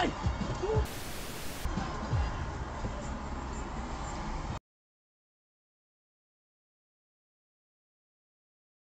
おい。